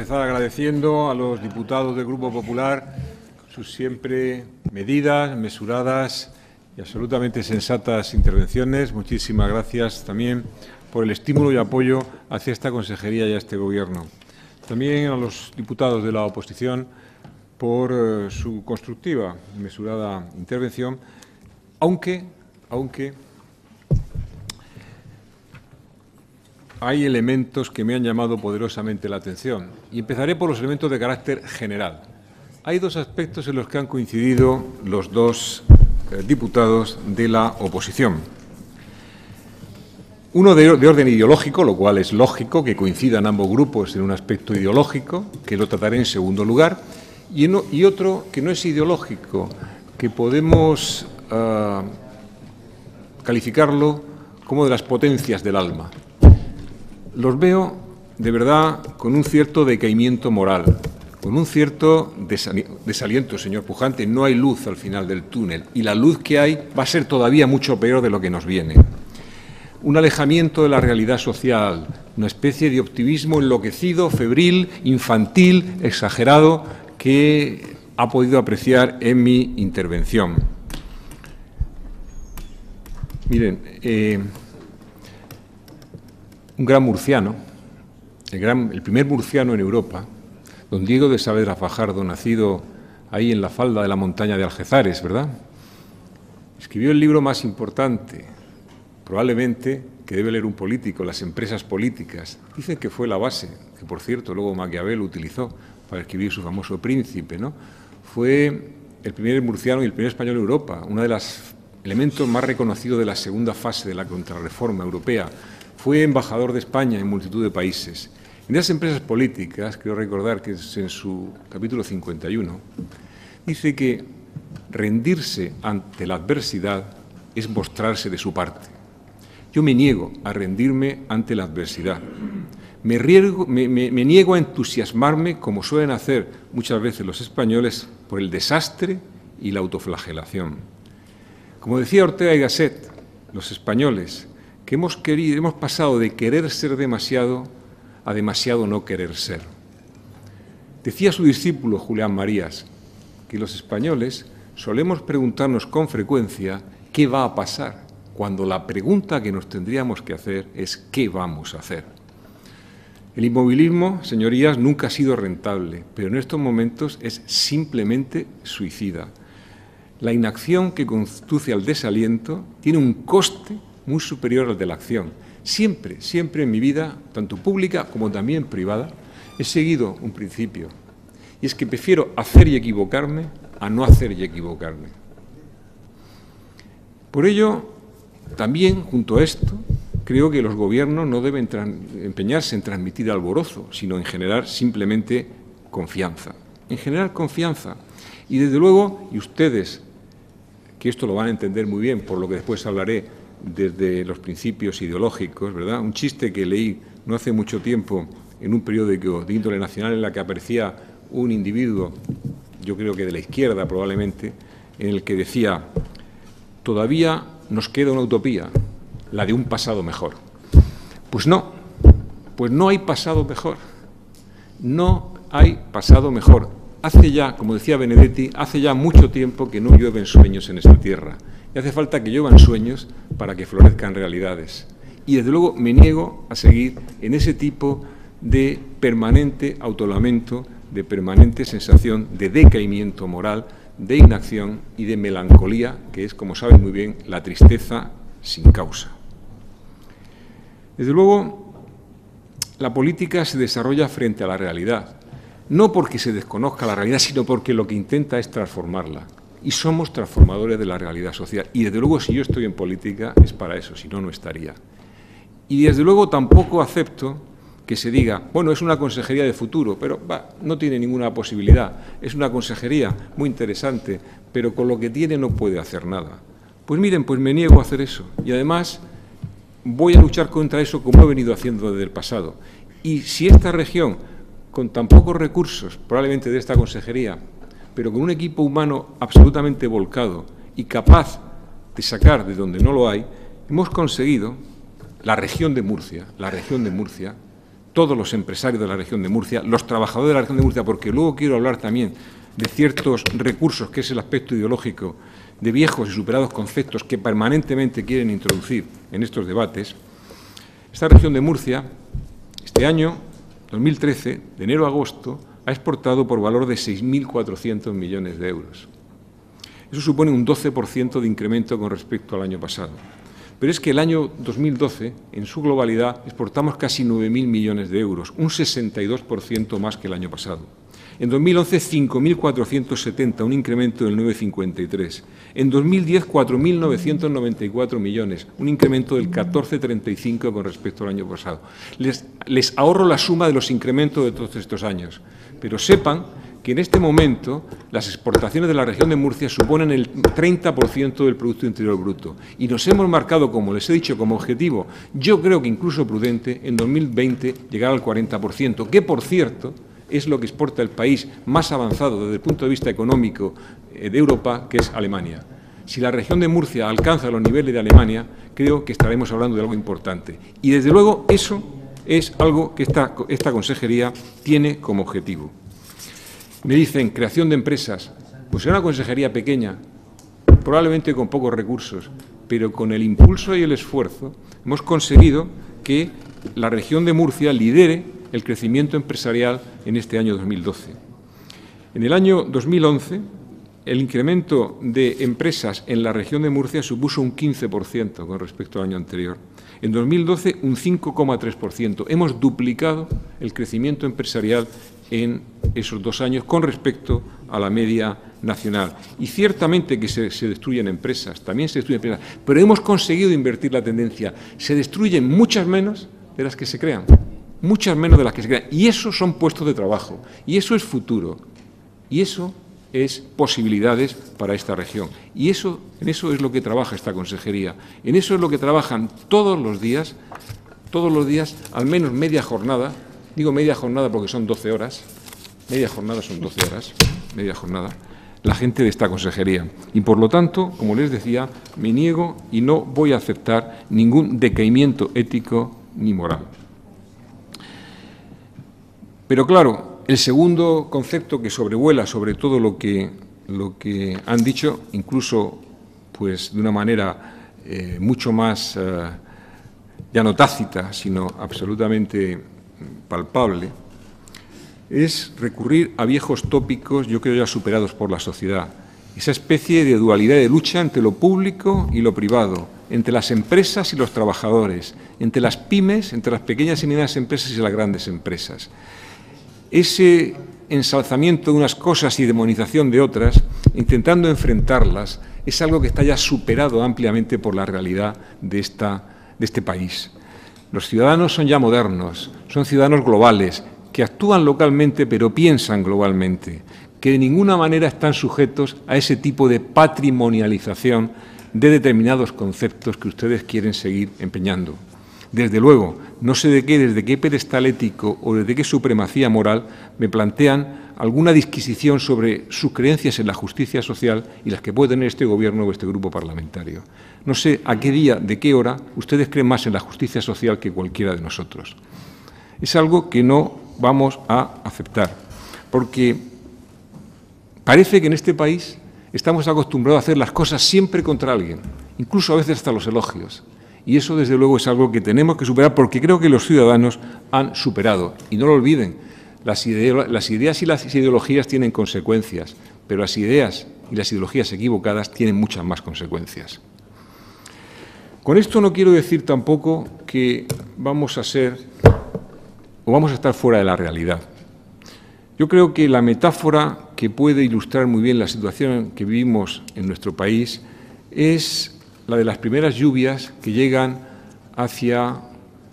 empezar agradeciendo a los diputados del Grupo Popular sus siempre medidas, mesuradas y absolutamente sensatas intervenciones. Muchísimas gracias también por el estímulo y apoyo hacia esta consejería y a este Gobierno. También a los diputados de la oposición por eh, su constructiva y mesurada intervención, aunque, aunque hay elementos que me han llamado poderosamente la atención y empezaré por los elementos de carácter general. Hay dos aspectos en los que han coincidido los dos eh, diputados de la oposición. Uno de, orden ideológico, lo cual es lógico que coincidan ambos grupos en un aspecto ideológico, que lo trataré en segundo lugar, y, otro que no es ideológico, que podemos ah, calificarlo como de las potencias del alma los veo de verdad con un cierto decaimiento moral, con un cierto desaliento, señor Pujante. No hay luz al final del túnel y la luz que hay va a ser todavía mucho peor de lo que nos viene. Un alejamiento de la realidad social, una especie de optimismo enloquecido, febril, infantil, exagerado, que ha podido apreciar en mi intervención. Miren, eh, un gran murciano, el, primer murciano en Europa, don Diego de Saavedra Fajardo, nacido ahí en la falda de la montaña de Algezares, ¿verdad? Escribió el libro más importante, probablemente, que debe leer un político, Las empresas políticas. Dicen que fue la base, que por cierto luego Maquiavel utilizó para escribir su famoso Príncipe, ¿no? Fue el primer murciano y el primer español en Europa, uno de los elementos más reconocidos de la segunda fase de la contrarreforma europea, fue embajador de España en multitud de países. En esas empresas políticas, quiero recordar que es en su capítulo 51, dice que rendirse ante la adversidad es mostrarse de su parte. Yo me niego a rendirme ante la adversidad. Me, me, niego a entusiasmarme, como suelen hacer muchas veces los españoles, por el desastre y la autoflagelación. Como decía Ortega y Gasset, los españoles que hemos, querido, hemos pasado de querer ser demasiado a demasiado no querer ser. Decía su discípulo Julián Marías que los españoles solemos preguntarnos con frecuencia qué va a pasar, cuando la pregunta que nos tendríamos que hacer es qué vamos a hacer. El inmovilismo, señorías, nunca ha sido rentable, pero en estos momentos es simplemente suicida. La inacción que conduce al desaliento tiene un coste muy superior al de la acción. Siempre, siempre en mi vida, tanto pública como también privada, he seguido un principio, y es que prefiero hacer y equivocarme a no hacer y equivocarme. Por ello, también, junto a esto, creo que los gobiernos no deben empeñarse en transmitir alborozo, sino en generar simplemente confianza. En generar confianza. Y desde luego, y ustedes, que esto lo van a entender muy bien, por lo que después hablaré, desde los principios ideológicos, ¿verdad? Un chiste que leí no hace mucho tiempo en un periódico de índole nacional en la que aparecía un individuo, yo creo que de la izquierda probablemente, en el que decía, todavía nos queda una utopía, la de un pasado mejor. Pues no, pues no hay pasado mejor, no hay pasado mejor. Hace ya, como decía Benedetti, hace ya mucho tiempo que no llueven sueños en esta tierra. Y hace falta que lluevan sueños para que florezcan realidades. Y desde luego me niego a seguir en ese tipo de permanente autolamento, de permanente sensación de decaimiento moral, de inacción y de melancolía, que es, como saben muy bien, la tristeza sin causa. Desde luego, la política se desarrolla frente a la realidad, no porque se desconozca la realidad, sino porque lo que intenta es transformarla y somos transformadores de la realidad social. Y desde luego si yo estoy en política es para eso, si no, no estaría. Y desde luego tampoco acepto que se diga, bueno, es una consejería de futuro, pero no tiene ninguna posibilidad. Es una consejería muy interesante, pero con lo que tiene no puede hacer nada. Pues miren, pues me niego a hacer eso. Y además voy a luchar contra eso como he venido haciendo desde el pasado. Y si esta región, con tan pocos recursos, probablemente de esta consejería, pero con un equipo humano absolutamente volcado y capaz de sacar de donde no lo hay, hemos conseguido la región de Murcia, la región de Murcia, todos los empresarios de la región de Murcia, los trabajadores de la región de Murcia, porque luego quiero hablar también de ciertos recursos, que es el aspecto ideológico, de viejos y superados conceptos que permanentemente quieren introducir en estos debates, esta región de Murcia, este año, 2013, de enero a agosto, ha exportado por valor de 6.400 millones de euros. Eso supone un 12% de incremento con respecto al año pasado. Pero es que el año 2012, en su globalidad, exportamos casi 9.000 millones de euros, un 62% más que el año pasado. En 2011, 5.470, un incremento del 9,53. En 2010, 4.994 millones, un incremento del 14,35 con respecto al año pasado. Les, les ahorro la suma de los incrementos de todos estos años, pero sepan que en este momento las exportaciones de la región de Murcia suponen el 30% del Producto Interior Bruto. Y nos hemos marcado, como les he dicho, como objetivo, yo creo que incluso prudente, en 2020 llegar al 40%, que, por cierto, es lo que exporta el país más avanzado desde el punto de vista económico eh, de Europa, que es Alemania. Si la región de Murcia alcanza los niveles de Alemania, creo que estaremos hablando de algo importante. Y, desde luego, eso es algo que esta, consejería tiene como objetivo. Me dicen creación de empresas. Pues era una consejería pequeña, probablemente con pocos recursos, pero con el impulso y el esfuerzo hemos conseguido que la región de Murcia lidere el crecimiento empresarial en este año 2012. En el año 2011, el incremento de empresas en la región de Murcia supuso un 15% con respecto al año anterior. En 2012, un 5,3%. Hemos duplicado el crecimiento empresarial en esos dos años con respecto a la media nacional. Y ciertamente que se, destruyen empresas, también se destruyen empresas, pero hemos conseguido invertir la tendencia. Se destruyen muchas menos de las que se crean, muchas menos de las que se crean. Y eso son puestos de trabajo, y eso es futuro, y eso es posibilidades para esta región. Y eso, en eso es lo que trabaja esta consejería. En eso es lo que trabajan todos los días, todos los días, al menos media jornada, Digo media jornada porque son 12 horas, media jornada son 12 horas, media jornada, la gente de esta consejería. Y por lo tanto, como les decía, me niego y no voy a aceptar ningún decaimiento ético ni moral. Pero claro, el segundo concepto que sobrevuela sobre todo lo que, lo que han dicho, incluso pues de una manera eh, mucho más, eh, ya no tácita, sino absolutamente palpable, es recurrir a viejos tópicos, yo creo ya superados por la sociedad, esa especie de dualidad de lucha entre lo público y lo privado, entre las empresas y los trabajadores, entre las pymes, entre las pequeñas y medianas empresas y las grandes empresas. Ese ensalzamiento de unas cosas y demonización de otras, intentando enfrentarlas, es algo que está ya superado ampliamente por la realidad de, esta, de este país. Los ciudadanos son ya modernos, son ciudadanos globales, que actúan localmente pero piensan globalmente, que de ninguna manera están sujetos a ese tipo de patrimonialización de determinados conceptos que ustedes quieren seguir empeñando. Desde luego, no sé de qué, desde qué pedestal ético o desde qué supremacía moral me plantean alguna disquisición sobre sus creencias en la justicia social y las que puede tener este Gobierno o este grupo parlamentario. No sé a qué día, de qué hora, ustedes creen más en la justicia social que cualquiera de nosotros. Es algo que no vamos a aceptar, porque parece que en este país estamos acostumbrados a hacer las cosas siempre contra alguien, incluso a veces hasta los elogios. Y eso, desde luego, es algo que tenemos que superar porque creo que los ciudadanos han superado. Y no lo olviden, las, ideas y las ideologías tienen consecuencias, pero las ideas y las ideologías equivocadas tienen muchas más consecuencias. Con esto no quiero decir tampoco que vamos a ser o vamos a estar fuera de la realidad. Yo creo que la metáfora que puede ilustrar muy bien la situación que vivimos en nuestro país es la de las primeras lluvias que llegan hacia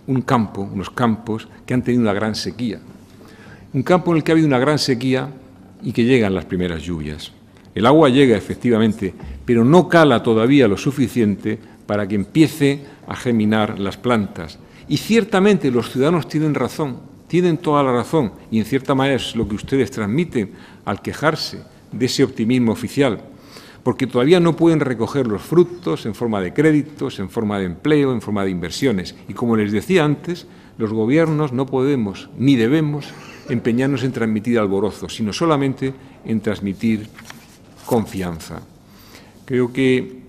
un campo, unos campos que han tenido una gran sequía. Un campo en el que ha habido una gran sequía y que llegan las primeras lluvias. El agua llega efectivamente, pero no cala todavía lo suficiente para que empiece a geminar las plantas. Y ciertamente los ciudadanos tienen razón, tienen toda la razón, y en cierta manera es lo que ustedes transmiten al quejarse de ese optimismo oficial, porque todavía no pueden recoger los frutos en forma de créditos, en forma de empleo, en forma de inversiones. Y como les decía antes, Los gobiernos no podemos ni debemos empeñarnos en transmitir alborozo, sino solamente en transmitir confianza. Creo que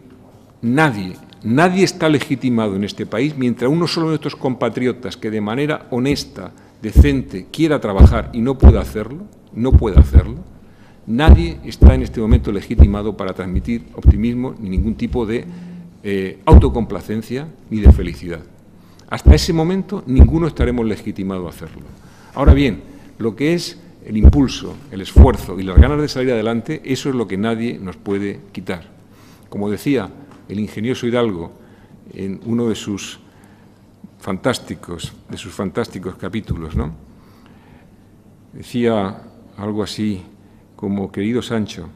nadie, nadie está legitimado en este país mientras uno solo de nuestros compatriotas que de manera honesta, decente, quiera trabajar y no pueda hacerlo, no pueda hacerlo, nadie está en este momento legitimado para transmitir optimismo ni ningún tipo de eh, autocomplacencia ni de felicidad. Hasta ese momento ninguno estaremos legitimados a hacerlo. Ahora bien, lo que es el impulso, el esfuerzo y las ganas de salir adelante, eso es lo que nadie nos puede quitar. Como decía el ingenioso Hidalgo en uno de sus fantásticos, de sus fantásticos capítulos, ¿no? Decía algo así como, querido Sancho,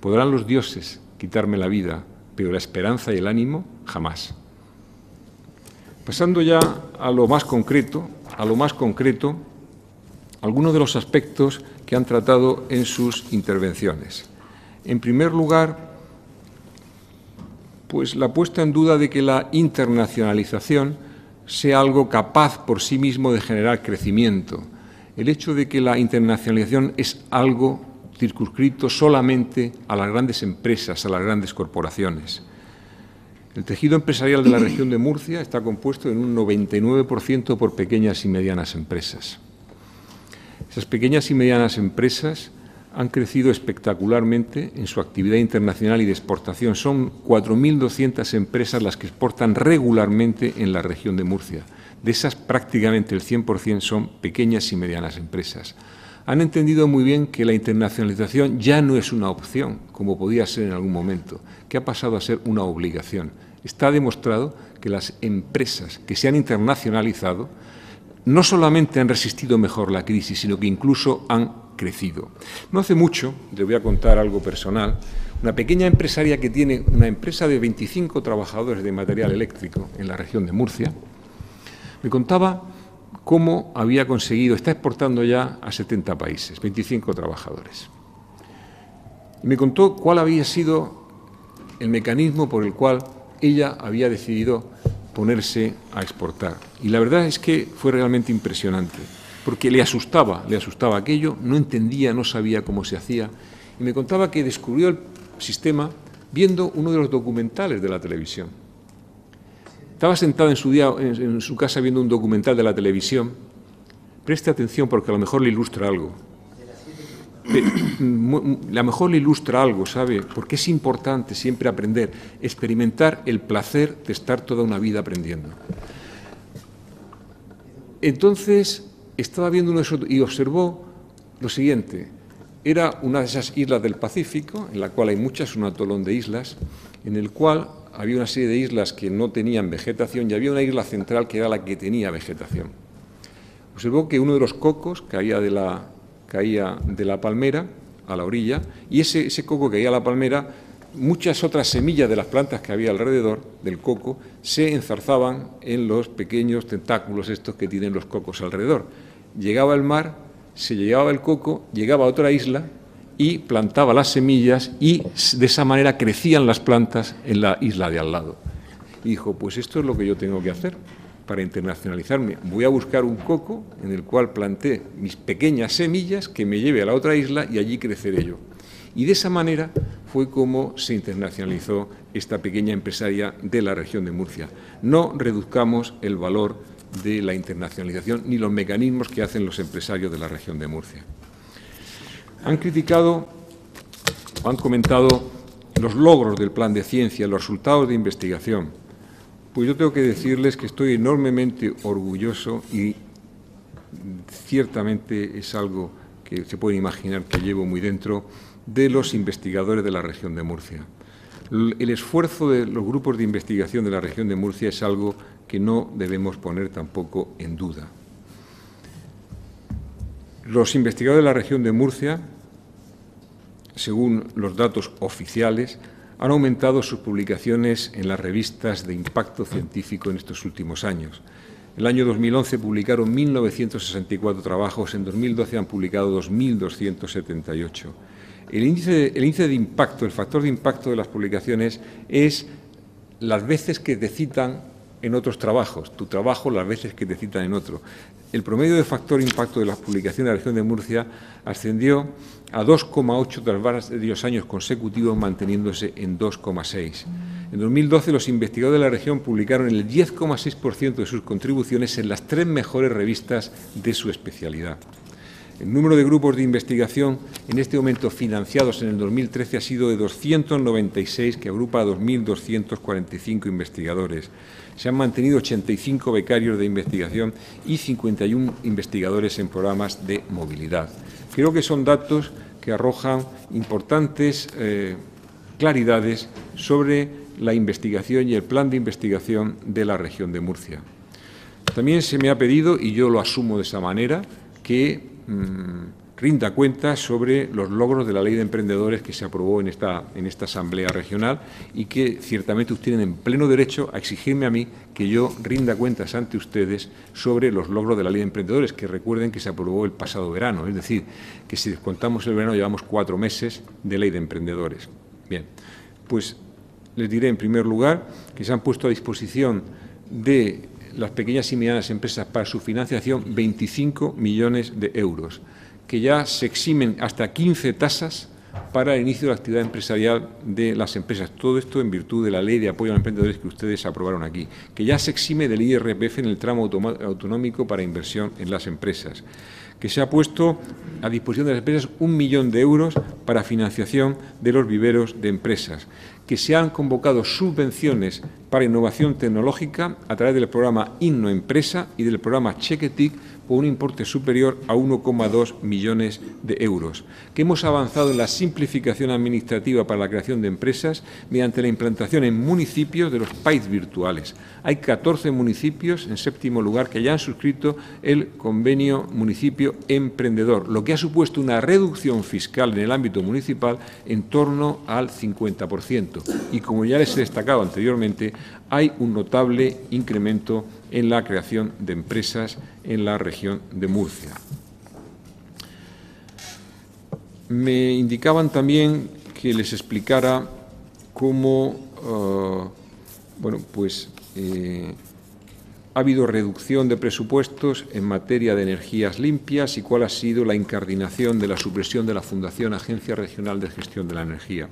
podrán los dioses quitarme la vida, pero la esperanza y el ánimo jamás. Pasando ya a lo más concreto, a lo más concreto, algunos de los aspectos que han tratado en sus intervenciones. En primer lugar, pues la puesta en duda de que la internacionalización sea algo capaz por sí mismo de generar crecimiento. El hecho de que la internacionalización es algo circunscrito solamente a las grandes empresas, a las grandes corporaciones. El tejido empresarial de la región de Murcia está compuesto en un 99% por pequeñas y medianas empresas. Esas pequeñas y medianas empresas han crecido espectacularmente en su actividad internacional y de exportación. Son 4.200 empresas las que exportan regularmente en la región de Murcia. De esas prácticamente el 100% son pequeñas y medianas empresas. Han entendido muy bien que la internacionalización ya no es una opción, como podía ser en algún momento, que ha pasado a ser una obligación. Está demostrado que las empresas que se han internacionalizado no solamente han resistido mejor la crisis, sino que incluso han crecido. No hace mucho, le voy a contar algo personal, una pequeña empresaria que tiene una empresa de 25 trabajadores de material eléctrico en la región de Murcia, me contaba cómo había conseguido, está exportando ya a 70 países, 25 trabajadores. Y me contó cuál había sido el mecanismo por el cual ella había decidido ponerse a exportar. Y la verdad es que fue realmente impresionante, porque le asustaba, le asustaba aquello, no entendía, no sabía cómo se hacía, y me contaba que descubrió el sistema viendo uno de los documentales de la televisión. Estaba sentado en su, casa viendo un documental de la televisión. Preste atención porque a lo mejor le ilustra algo la mejor le ilustra algo, ¿sabe? Porque es importante siempre aprender, experimentar el placer de estar toda una vida aprendiendo. Entonces, estaba viendo uno de y observó lo siguiente. Era una de esas islas del Pacífico, en la cual hay muchas, un atolón de islas, en el cual había una serie de islas que no tenían vegetación y había una isla central que era la que tenía vegetación. Observó que uno de los cocos caía de la, caía de la palmera a la orilla y ese, ese coco que caía a la palmera, muchas otras semillas de las plantas que había alrededor del coco se enzarzaban en los pequeños tentáculos estos que tienen los cocos alrededor. Llegaba el mar, se llevaba el coco, llegaba a otra isla y plantaba las semillas y de esa manera crecían las plantas en la isla de al lado. Y dijo, pues esto es lo que yo tengo que hacer para internacionalizarme. Voy a buscar un coco en el cual planté mis pequeñas semillas que me lleve a la otra isla y allí creceré yo. Y de esa manera fue como se internacionalizó esta pequeña empresaria de la región de Murcia. No reduzcamos el valor de la internacionalización ni los mecanismos que hacen los empresarios de la región de Murcia. Han criticado, han comentado los logros del plan de ciencia, los resultados de investigación, pues yo tengo que decirles que estoy enormemente orgulloso y ciertamente es algo que se puede imaginar que llevo muy dentro de los investigadores de la región de Murcia. El esfuerzo de los grupos de investigación de la región de Murcia es algo que no debemos poner tampoco en duda. Los investigadores de la región de Murcia, según los datos oficiales, han aumentado sus publicaciones en las revistas de impacto científico en estos últimos años. En el año 2011 publicaron 1.964 trabajos, en 2012 han publicado 2.278. El índice, de impacto, el factor de impacto de las publicaciones es las veces que te citan en otros trabajos, tu trabajo las veces que te citan en otro. El promedio de factor impacto de las publicaciones de la región de Murcia ascendió a 2,8 tras varios años consecutivos, manteniéndose en 2,6. En 2012, los investigadores de la región publicaron el 10,6% de sus contribuciones en las tres mejores revistas de su especialidad. El número de grupos de investigación en este momento financiados en el 2013 ha sido de 296, que agrupa a 2.245 investigadores. Se han mantenido 85 becarios de investigación y 51 investigadores en programas de movilidad. Creo que son datos que arrojan importantes eh, claridades sobre la investigación y el plan de investigación de la región de Murcia. También se me ha pedido, y yo lo asumo de esa manera, que rinda cuenta sobre los logros de la ley de emprendedores que se aprobó en esta, en esta Asamblea Regional y que ciertamente ustedes tienen pleno derecho a exigirme a mí que yo rinda cuentas ante ustedes sobre los logros de la ley de emprendedores, que recuerden que se aprobó el pasado verano, es decir, que si descontamos el verano llevamos cuatro meses de ley de emprendedores. Bien, pues les diré en primer lugar que se han puesto a disposición de las pequeñas y medianas empresas para su financiación 25 millones de euros, que ya se eximen hasta 15 tasas para el inicio de la actividad empresarial de las empresas. Todo esto en virtud de la ley de apoyo a los emprendedores que ustedes aprobaron aquí, que ya se exime del IRPF en el tramo autonómico para inversión en las empresas, que se ha puesto a disposición de las empresas un millón de euros para financiación de los viveros de empresas, que se han convocado subvenciones para innovación tecnológica a través del programa Inno Empresa y del programa Chequetic por un importe superior a 1,2 millones de euros, que hemos avanzado en la simplificación administrativa para la creación de empresas mediante la implantación en municipios de los PAIS virtuales. Hay 14 municipios, en séptimo lugar, que ya han suscrito el convenio municipio emprendedor, lo que ha supuesto una reducción fiscal en el ámbito municipal en torno al 50%. Y como ya les he destacado anteriormente, hay un notable incremento en la creación de empresas en la región de Murcia. Me indicaban también que les explicara cómo eh, bueno, pues, eh, ha habido reducción de presupuestos en materia de energías limpias y cuál ha sido la incardinación de la supresión de la Fundación Agencia Regional de Gestión de la Energía.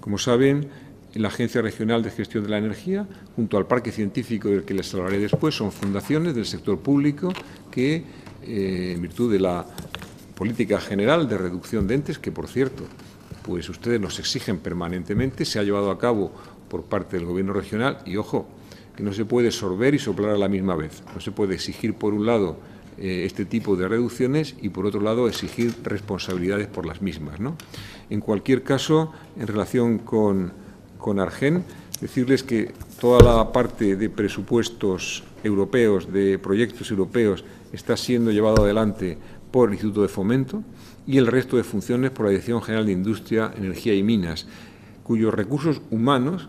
Como saben, la Agencia Regional de Gestión de la Energía, junto al Parque Científico del que les hablaré después, son fundaciones del sector público que, eh, en virtud de la política general de reducción de entes, que por cierto, pues ustedes nos exigen permanentemente, se ha llevado a cabo por parte del Gobierno regional y, ojo, que no se puede sorber y soplar a la misma vez. No se puede exigir, por un lado, eh, este tipo de reducciones y, por otro lado, exigir responsabilidades por las mismas. ¿no? En cualquier caso, en relación con con Argen, decirles que toda la parte de presupuestos europeos, de proyectos europeos, está siendo llevado adelante por el Instituto de Fomento y el resto de funciones por la Dirección General de Industria, Energía y Minas, cuyos recursos humanos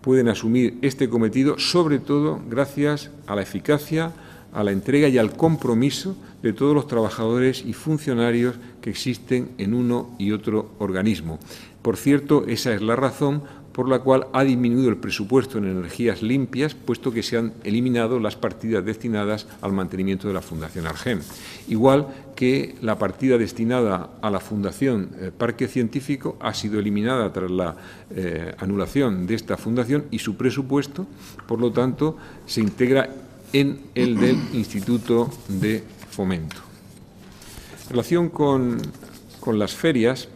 pueden asumir este cometido, sobre todo gracias a la eficacia, a la entrega y al compromiso de todos los trabajadores y funcionarios que existen en uno y otro organismo. Por cierto, esa es la razón por la cual ha disminuido el presupuesto en energías limpias, puesto que se han eliminado las partidas destinadas al mantenimiento de la Fundación Argem. Igual que la partida destinada a la Fundación eh, Parque Científico ha sido eliminada tras la eh, anulación de esta fundación y su presupuesto, por lo tanto, se integra en el del Instituto de Fomento. En relación con, con las ferias,